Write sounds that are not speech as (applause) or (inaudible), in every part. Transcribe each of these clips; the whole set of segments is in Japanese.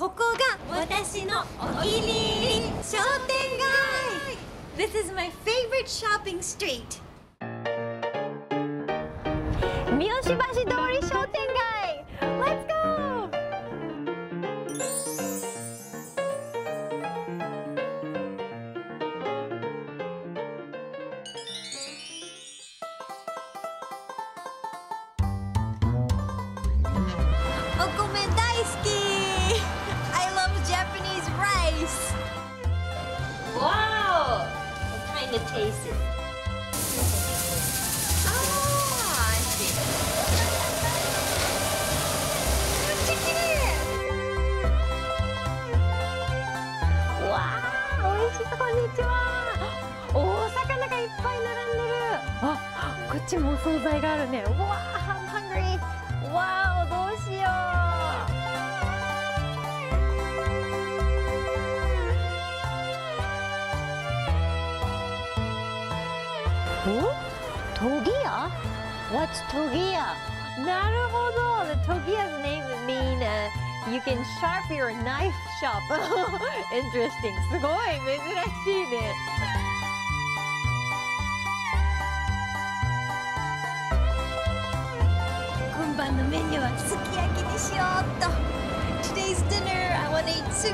ここが私のお気に入り商店街 This is my favorite shopping street 三好橋通り商店街 Let's go! お米大好き to taste it Ah, I see めっちゃ綺麗わあ、美味しそうこっ、こっちもお惣菜があるね。うわ うおトギヤ What's トギヤなるほど The Togiya's name would mean、uh, you can sharp your knife shop (laughs) Interesting すごい珍しいね今晩のメニューはすき焼きにしようっと Today's dinner I want to eat す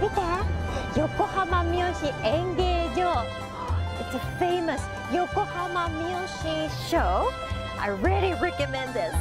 見て横浜三好演芸場 It's a famous 横浜三好 show I really recommend this